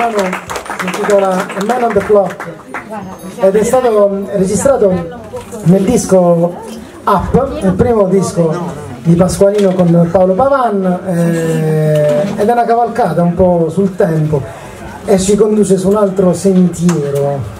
Brano si intitola Man on the Clock ed è stato registrato nel disco Up, il primo disco di Pasqualino con Paolo Pavan eh, ed è una cavalcata un po' sul tempo e ci conduce su un altro sentiero